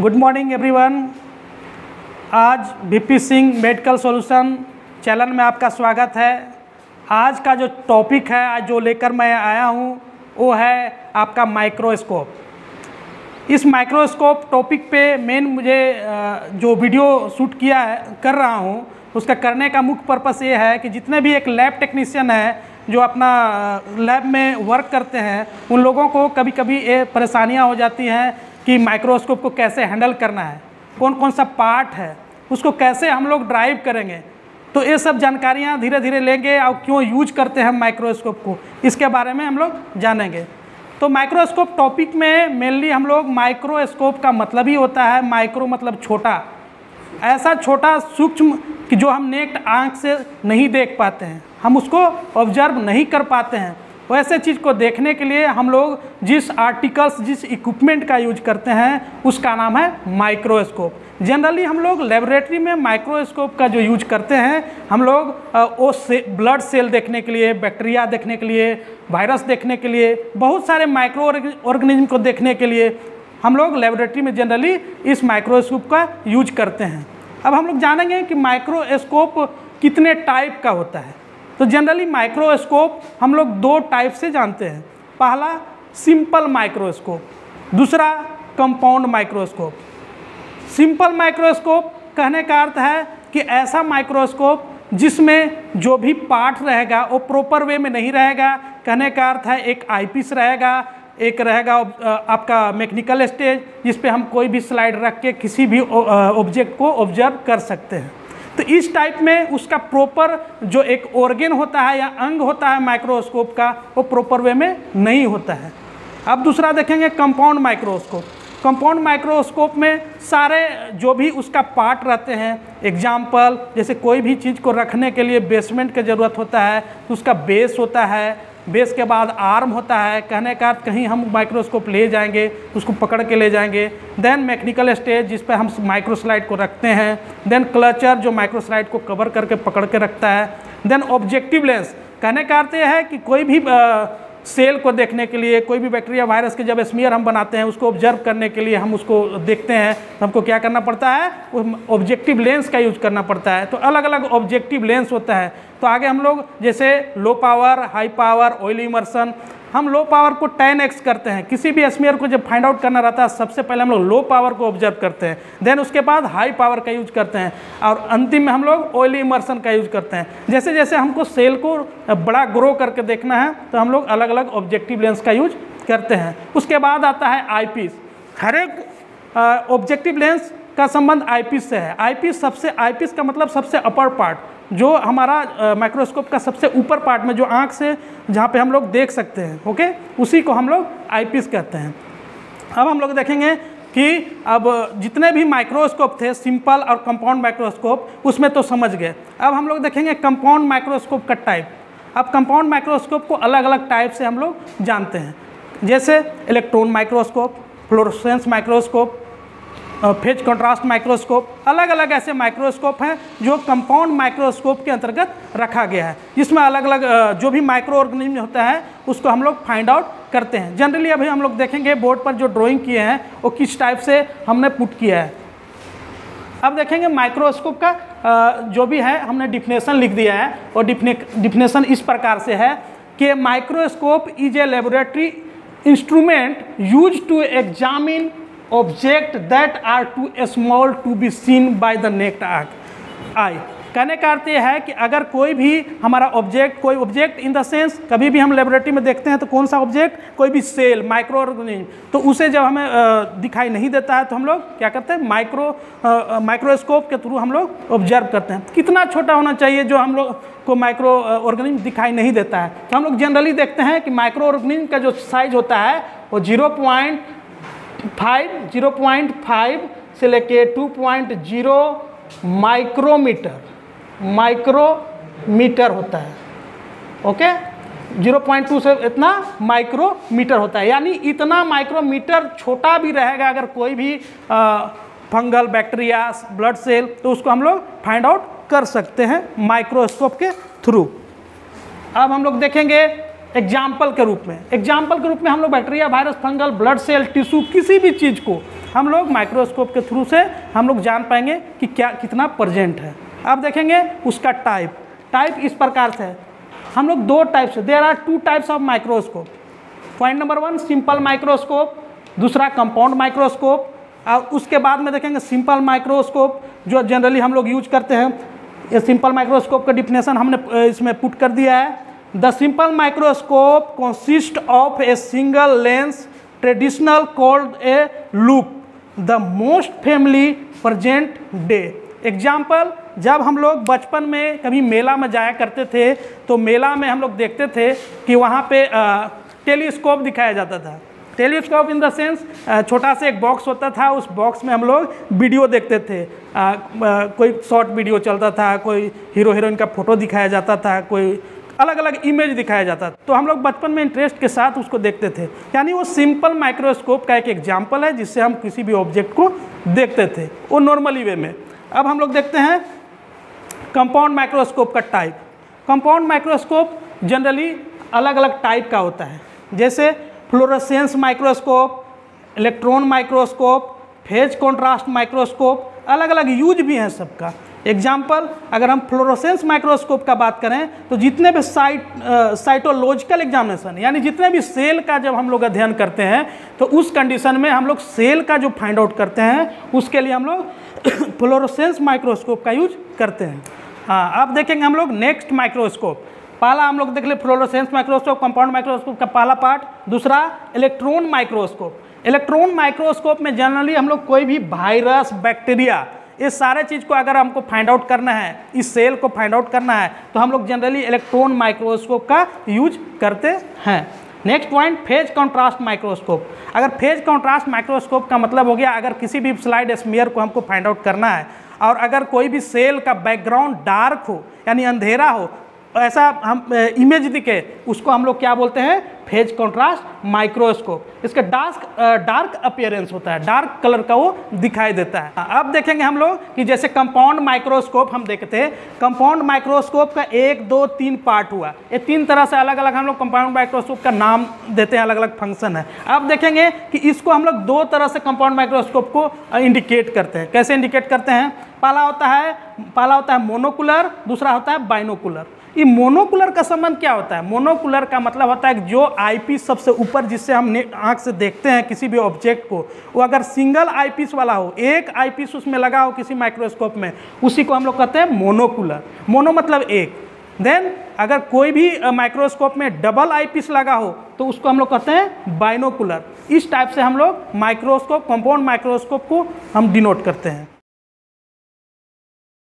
Good morning everyone आज VP Singh medical solution channel में आपका स्वागत है। आज का जो टॉपिक है, आज जो लेकर मैं आया हूँ, वो है आपका माइक्रोस्कोप इस माइक्रोस्कोप टॉपिक पे मेन मुझे जो वीडियो शूट किया है, कर रहा हूँ, उसका करने का मुख्य पर्पस ये है कि जितने भी एक लैब टेक्नीशियन है, जो अपना लैब में वर्क करते हैं, उन लोगों को कभी कभी ये परेशानियाँ हो जाती हैं कि माइक्रोस्कोप को कैसे हैंडल करना है कौन कौन सा पार्ट है, उसको कैसे हम लोग ड्राइव करेंगे। तो ये सब जानकारियाँ धीरे धीरे लेंगे और क्यों यूज़ करते हैं माइक्रोस्कोप को, इसके बारे में हम लोग जानेंगे। तो माइक्रोस्कोप टॉपिक में मेनली हम लोग माइक्रोस्कोप का मतलब ही होता है माइक्रो मतलब छोटा। ऐसा छोटा सूक्ष्म कि जो हम नेक्ट आँख से नहीं देख पाते हैं, हम उसको ऑब्ज़र्व नहीं कर पाते हैं। वैसे चीज़ को देखने के लिए हम लोग जिस आर्टिकल्स जिस इक्विपमेंट का यूज़ करते हैं उसका नाम है माइक्रोस्कोप जनरली हम लोग लेबोरेटरी में माइक्रोस्कोप का जो यूज़ करते हैं हम लोग वो से, ब्लड सेल देखने के लिए बैक्टीरिया देखने के लिए वायरस देखने के लिए बहुत सारे माइक्रो ऑर्गेनिज्म को देखने के लिए हम लोग लेबोरेटरी में जनरली इस माइक्रोस्कोप का यूज़ करते हैं. अब हम लोग जानेंगे कि माइक्रोस्कोप कितने टाइप का होता है. तो जनरली माइक्रोस्कोप हम लोग दो टाइप से जानते हैं। पहला सिंपल माइक्रोस्कोप दूसरा कंपाउंड माइक्रोस्कोप सिंपल माइक्रोस्कोप कहने का अर्थ है कि ऐसा माइक्रोस्कोप जिसमें जो भी पार्ट रहेगा, वो प्रॉपर वे में नहीं रहेगा। कहने का अर्थ है एक आईपीस रहेगा, एक रहेगा आपका मैकेनिकल स्टेज जिस पे हम कोई भी स्लाइड रख के किसी भी ऑब्जेक्ट को ऑब्ज़र्व कर सकते हैं। तो इस टाइप में उसका प्रॉपर जो एक ऑर्गेन होता है या अंग होता है माइक्रोस्कोप का, वो प्रॉपर वे में नहीं होता है। अब दूसरा देखेंगे कंपाउंड माइक्रोस्कोप कंपाउंड माइक्रोस्कोप में सारे जो भी उसका पार्ट रहते हैं एग्ज़ाम्पल जैसे कोई भी चीज़ को रखने के लिए बेसमेंट की ज़रूरत होता है तो उसका बेस होता है बेस के बाद आर्म होता है, कहने का कहीं हम माइक्रोस्कोप ले जाएँगे, उसको पकड़ के ले जाएँगे देन मैकेनिकल स्टेज जिस पर हम माइक्रोस्लाइड को रखते हैं देन क्लचर जो माइक्रोस्लाइड को कवर करके पकड़ के रखता है देन ऑब्जेक्टिव लेंस कहने का अर्थ यह है कि कोई भी सेल को देखने के लिए, कोई भी बैक्टीरिया वायरस के जब स्मियर हम बनाते हैं, उसको ऑब्ज़र्व करने के लिए हम उसको देखते हैं तो हमको क्या करना पड़ता है? ऑब्जेक्टिव लेंस का यूज़ करना पड़ता है। तो अलग अलग ऑब्जेक्टिव लेंस होता है। तो आगे हम लोग, जैसे low power high power oil immersion हम लो पावर को टेन एक्स करते हैं। किसी भी स्मीयर को जब फाइंड आउट करना रहता है, सबसे पहले हम लोग लो पावर को ऑब्ज़र्व करते हैं। देन उसके बाद हाई पावर का यूज़ करते हैं। और अंतिम में हम लोग ऑयली इमर्सन का यूज़ करते हैं। जैसे जैसे हमको सेल को बड़ा ग्रो करके देखना है तो हम लोग अलग अलग ऑब्जेक्टिव लेंस का यूज़ करते हैं। उसके बाद आता है आईपीस हर एक ऑब्जेक्टिव लेंस का संबंध आईपीस से है। आईपीस सबसे, आईपीस का मतलब सबसे अपर पार्ट जो हमारा माइक्रोस्कोप का सबसे ऊपर पार्ट में जो आँख से जहाँ पे हम लोग देख सकते हैं ओके उसी को हम लोग आईपीस कहते हैं। अब हम लोग देखेंगे कि अब जितने भी माइक्रोस्कोप थे सिंपल और कंपाउंड माइक्रोस्कोप उसमें तो समझ गए। अब हम लोग देखेंगे कंपाउंड माइक्रोस्कोप का टाइप अब कंपाउंड माइक्रोस्कोप को अलग अलग टाइप से हम लोग जानते हैं। जैसे electron microscope fluorescence microscope phase contrast microscope अलग अलग ऐसे माइक्रोस्कोप हैं जो कंपाउंड माइक्रोस्कोप के अंतर्गत रखा गया है। जिसमें अलग अलग जो भी माइक्रो ऑर्गेनिज्म होता है, उसको हम लोग फाइंड आउट करते हैं। जनरली अभी हम लोग देखेंगे बोर्ड पर जो ड्राइंग किए हैं, वो किस टाइप से हमने पुट किया है। अब देखेंगे माइक्रोस्कोप का जो भी है, हमने डिफिनेशन लिख दिया है और डिफिनेशन इस प्रकार से है कि microscope is a laboratory instrument use to examine object that are too small to be seen by the naked eye कहने का अर्थ यह है कि अगर कोई भी हमारा ऑब्जेक्ट कोई ऑब्जेक्ट इन द सेंस कभी भी हम लेबोरेटरी में देखते हैं तो कौन सा ऑब्जेक्ट कोई भी सेल माइक्रो ऑर्गेनिज्म तो उसे जब हमें दिखाई नहीं देता है तो हम लोग क्या करते हैं? माइक्रो माइक्रोस्कोप के थ्रू हम लोग ऑब्ज़र्व करते हैं। कितना छोटा होना चाहिए जो हम लोग को माइक्रो ऑर्गेनिज्म दिखाई नहीं देता है? तो हम लोग जनरली देखते हैं कि माइक्रो ऑर्गेनिज्म का जो साइज़ होता है वो zero point five, zero point five से लेके two point zero micrometer micrometer होता है। ओके? 0.2 से इतना माइक्रोमीटर होता है। यानी इतना माइक्रोमीटर छोटा भी रहेगा अगर कोई भी फंगल, बैक्टीरिया, ब्लड सेल तो उसको हम लोग फाइंड आउट कर सकते हैं माइक्रोस्कोप के थ्रू। अब हम लोग देखेंगे एग्ज़ाम्पल के रूप में। एग्ज़ाम्पल के रूप में हम लोग bacteria virus fungal blood cell tissue किसी भी चीज़ को हम लोग माइक्रोस्कोप के थ्रू से हम लोग जान पाएँगे कि क्या, कितना प्रजेंट है। अब देखेंगे उसका टाइप टाइप इस प्रकार से है। हम लोग दो टाइप से there are two types of microscope point number one simple microscope दूसरा कंपाउंड माइक्रोस्कोप और उसके बाद में देखेंगे सिंपल माइक्रोस्कोप जो जनरली हम लोग यूज़ करते हैं। ये सिंपल माइक्रोस्कोप का डिफिनेशन हमने, इसमें पुट कर दिया है। The simple microscope consist of a single lens traditional called a loupe the most family present day example जब हम लोग बचपन में कभी मेला में जाया करते थे तो मेला में हम लोग देखते थे कि वहाँ पे टेलीस्कोप दिखाया जाता था। टेलीस्कोप इन द सेंस छोटा सा एक बॉक्स होता था उस बॉक्स में हम लोग वीडियो देखते थे। आ, आ, कोई शॉर्ट वीडियो चलता था कोई हीरो हीरोइन का फ़ोटो दिखाया जाता था कोई अलग अलग इमेज दिखाया जाता तो हम लोग बचपन में इंटरेस्ट के साथ उसको देखते थे। यानी वो सिंपल माइक्रोस्कोप का एक एग्ज़ाम्पल है, जिससे हम किसी भी ऑब्जेक्ट को देखते थे। वो नॉर्मली वे में। अब हम लोग देखते हैं कंपाउंड माइक्रोस्कोप का टाइप कंपाउंड माइक्रोस्कोप जनरली अलग अलग टाइप का होता है। जैसे fluorescence microscope electron microscope phase contrast microscope अलग अलग यूज़ भी हैं सबका। एग्ज़ाम्पल अगर हम फ्लोरोसेंस माइक्रोस्कोप का बात करें तो जितने भी साइट साइटोलॉजिकल एग्जामिनेशन यानी जितने भी सेल का जब हम लोग अध्ययन करते हैं तो उस कंडीशन में हम लोग सेल का जो फाइंड आउट करते हैं, उसके लिए हम लोग फ्लोरोसेंस माइक्रोस्कोप का यूज़ करते हैं। हाँ अब देखेंगे हम लोग नेक्स्ट माइक्रोस्कोप पहला हम लोग देख ले फ्लोरोसेंस माइक्रोस्कोप कंपाउंड माइक्रोस्कोप का पहला पार्ट दूसरा इलेक्ट्रॉन माइक्रोस्कोप इलेक्ट्रॉन माइक्रोस्कोप में जनरली हम लोग कोई भी वायरस, बैक्टीरिया इस सारे चीज़ को अगर हमको फाइंड आउट करना है, इस सेल को फाइंड आउट करना है तो हम लोग जनरली इलेक्ट्रॉन माइक्रोस्कोप का यूज़ करते हैं। Next point phase contrast microscope अगर फ़ेज़ कॉन्ट्रास्ट माइक्रोस्कोप का मतलब हो गया, अगर किसी भी स्लाइड स्मियर को हमको फाइंड आउट करना है, और अगर कोई भी सेल का बैकग्राउंड डार्क हो, यानी अंधेरा हो ऐसा हम इमेज दिखे, उसको हम लोग क्या बोलते हैं? फ़ेज़ कॉन्ट्रास्ट माइक्रोस्कोप इसका डार्क डार्क अपियरेंस होता है। डार्क कलर का वो दिखाई देता है। अब देखेंगे हम लोग कि जैसे कंपाउंड माइक्रोस्कोप हम देखते हैं। कंपाउंड माइक्रोस्कोप का एक, दो, तीन पार्ट हुआ। ये तीन तरह से अलग अलग हम लोग कंपाउंड माइक्रोस्कोप का नाम देते हैं अलग अलग फ़ंक्शन है। अब देखेंगे कि इसको हम लोग दो तरह से कंपाउंड माइक्रोस्कोप को इंडिकेट करते हैं। कैसे इंडिकेट करते हैं? पहला होता है, पहला होता है मोनोकुलर दूसरा होता है बाइनोकुलर ये मोनोकुलर का संबंध क्या होता है? मोनोकुलर का मतलब होता है कि जो आईपीस सबसे ऊपर जिससे हम आँख से देखते हैं किसी भी ऑब्जेक्ट को, वो अगर सिंगल आईपीस वाला हो, एक आईपीस उसमें लगा हो किसी माइक्रोस्कोप में, उसी को हम लोग कहते हैं मोनोकुलर मोनो मतलब एक। देन अगर कोई भी माइक्रोस्कोप में डबल आईपीस लगा हो तो उसको हम लोग कहते हैं बाइनोकुलर इस टाइप से हम लोग माइक्रोस्कोप कंपाउंड माइक्रोस्कोप को हम डिनोट करते हैं।